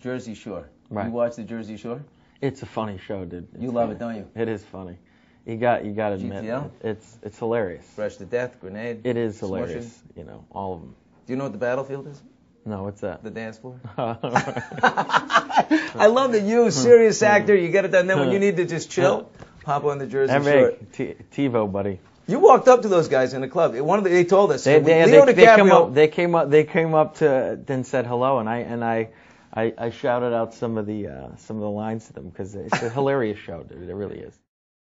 Jersey Shore. Right. You watch the Jersey Shore? It's a funny show, dude. You love funny. it, don't you? It is funny. You got you got to admit it. it's it's hilarious. Fresh to Death, Grenade. It is Smushing. hilarious. You know, all of them. Do you know what the battlefield is? No, what's that? The dance floor. I love that you, serious hmm. actor, you get it done. Then when you hmm. need to just chill, pop on the Jersey Shore. T- TiVo, buddy. You walked up to those guys in the club. One of the, they told us. They, they, Leo they, they came up. They came up. They came up to and said hello, and I and I, I, I shouted out some of the uh, some of the lines to them because it's a hilarious show, dude. It really is.